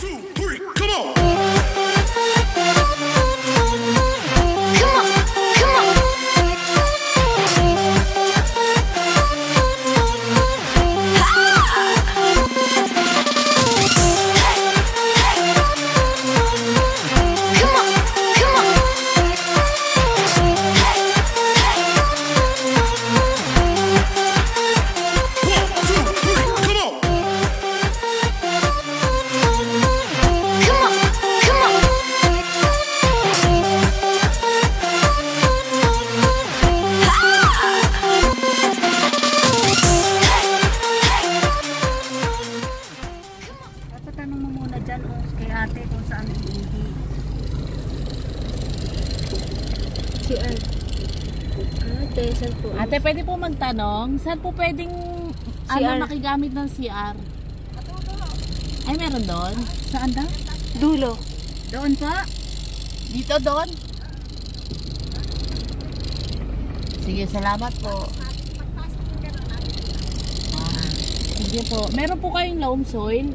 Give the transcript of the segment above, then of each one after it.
two, three, come on. Ate, saan po? Ate, pwede po magtanong, saan po pwedeng ano, CR. makigamit ng CR? Ay, meron doon? Saan daw? Dulo. Doon po? Dito doon? Sige, salamat po. Ah, sige po. Meron po kayong loam soil?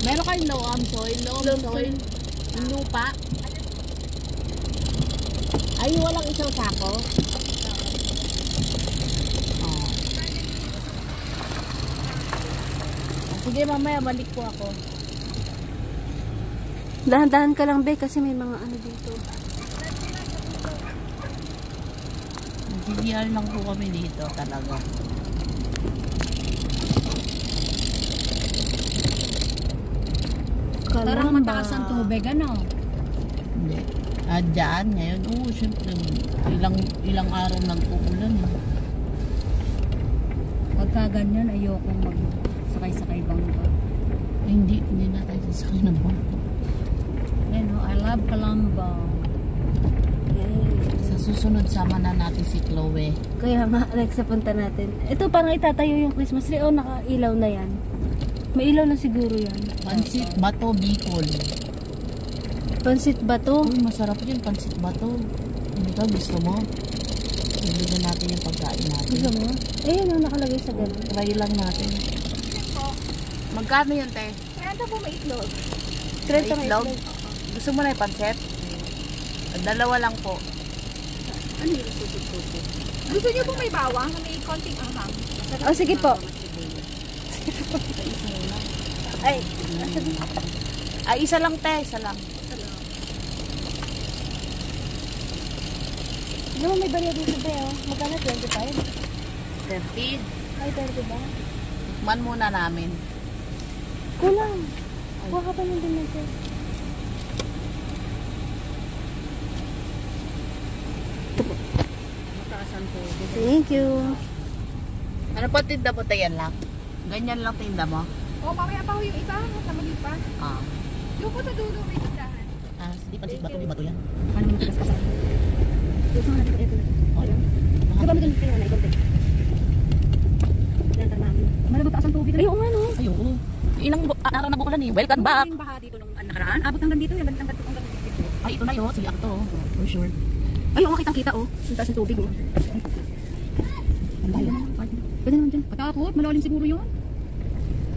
Meron kayong loam soil? Loam, Loam soil? Yung lupa? Ay, walang isang sako? Sige, mamaya balik po ako. Dahan-dahan ka lang, be, kasi may mga ano dito. GDR lang po kami dito talaga. Parang mataas ang tubig, ano? Hindi. Ah, dyan ngayon, oo, syempre, ilang, ilang araw nag-uulan. Eh. Pagka ganyan, ayokong mag-sakay-sakay bangka. Ay, hindi, hindi na tayo sasakay ng bangko. Yan o, I love Calamba. Sa susunod, sama na natin si Chloe. Kaya nga, next punta natin. Ito, parang itatayo yung Christmas tree. O, nakailaw na yan. May ilaw na siguro yan. Pansit Bato Bicol. Pansit ba to? Uy, masarap yun, pansit bato. Hindi ka, gusto mo? Ibigyan natin yung pagkain natin. Gusto mo? Ayun, oh, nakalagay sa ganun. Try lang natin. Magkano yun, te? Trenta Itlog? itlog. Gusto mo na yung pansit? Dalawa lang po. Gusto niyo po may bawang na may konting anghang? O, sige po. Ay, Ay, isa lang, te. Isa lang. ba may barya dito ba oh? Magkano? 25? 30. Ay, 30 ba? Tikman muna namin. Kulang. Kuha ka pa ng dinito. Mataas ang tubig. Thank you. Ano po tinda mo, te? Yan lang. Ganyan lang tinda mo? O, mamaya pa ho yung iba, sa pa. Ah. Yung po sa dulo may tindahan. Ah, hindi pansit bato, di bato yan. Paano mo tigas kasama? Gusto nga natin ito. Oh, yan. Di ba magandang tingnan na ikonti? Yan, tama. Malabot taas ang tubig. Ay, oo nga no. Ay, oo. Ilang bu- ah, araw na bukulan eh. Welcome back. Yung baha dito nung nakaraan. Abot hanggang dito. Yung hanggang dito. Ay, ito na yun. Sige, ako to. For sure. Ay, oo, kitang kita oh. Yung taas ng tubig oh. Ang bayo. Pwede naman dyan. Patakot. Malalim siguro yun.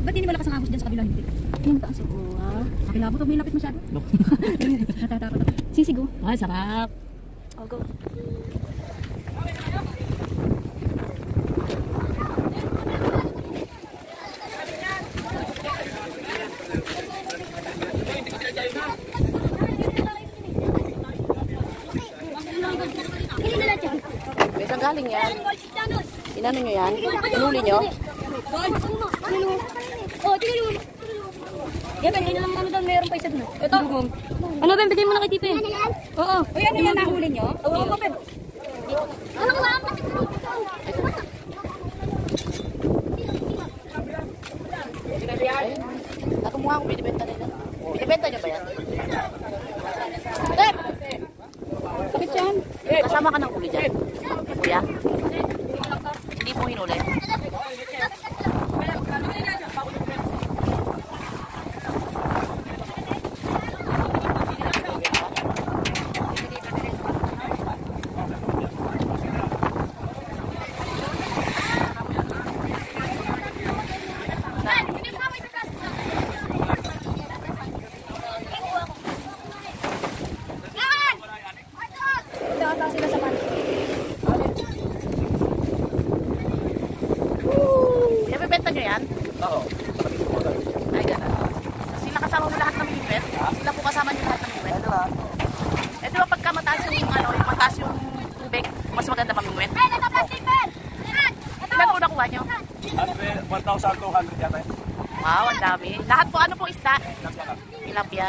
Ba't hindi malakas ang agos dyan sa kabila? Hindi. Yung taas oh. Ah. Kakilabot. Huwag may lapit masyado. No. Natatakot. Sisig oh. Ay, sarap. Oh, go. Inano nyo yan? Inuli nyo? Oh, tingnan mo. Yan, yun lang ano doon, meron pa isa doon. Ito. Ano, Ben, bigay mo na kay Tipe. Oo. O yan, yan nahuli nyo? Oo, oo, Ben. Ano ba? Ako mukha ako binibenta nila. Binibenta nyo ba yan? Nyo yan? Oo. Ay, gano'n. Sila kasama mo lahat ng liwet? Sila po kasama nyo lahat ng liwet? Eh, di ba pagka mataas yung, ano, yung mataas yung tubig, mas maganda mamingwet? Ilan po nakuha nyo? 1,200 yata. Wow, ang dami. Lahat po, ano po isda? Tilapia.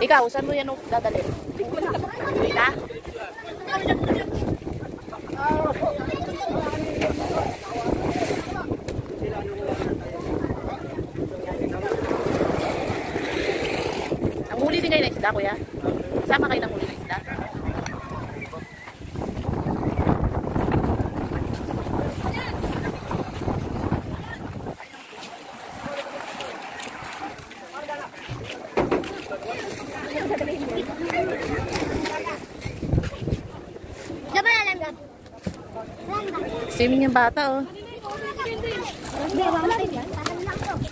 Ikaw, saan mo yan dadalhin? Dito? Nanghuli din kayo ng isda, kuya? Sama kayo nanghuli ng isda? Swimming yung bata, oh.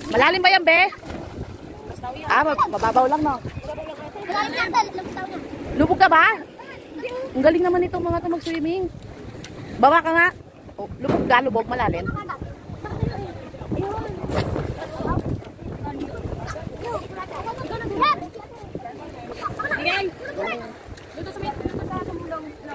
Malalim ba yan, be? Ah, mab- mababaw lang, no? Lubog ka ba? Ang galing naman itong mga ito mag-swimming. Bawa ka nga. Oh, lubog ka, lubog, malalim. Bigay! Luto sa may, luto sa mulong, no,